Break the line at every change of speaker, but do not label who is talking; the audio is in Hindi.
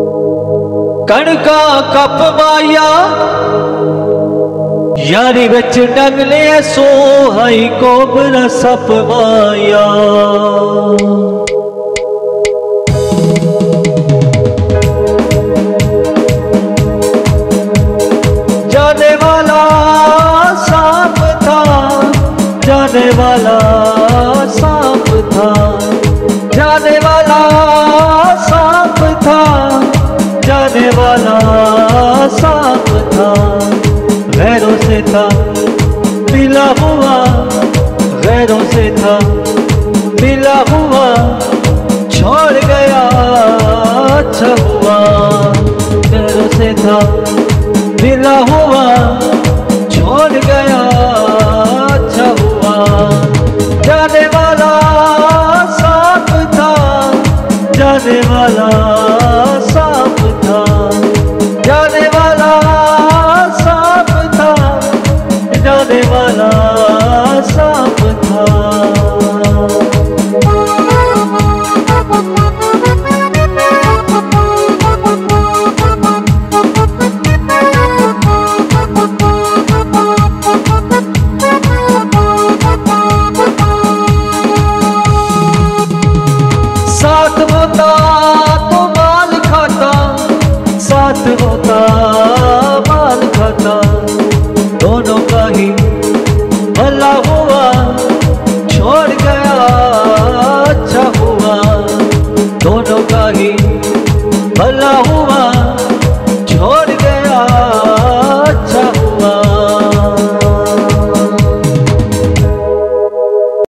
कणका कप माया यारी सो हई कोबरा सप माया जाने वाला सांप था जाने वाला वाला साफ़ था, गैरों से था, मिला हुआ, गैरों से था, मिला हुआ, छोड़ गया अच्छा हुआ, गैरों से था, मिला हुआ, छोड़ गया अच्छा हुआ, जाने वाला साफ़ था, जाने वाला साफ़ सेवा भला हुआ।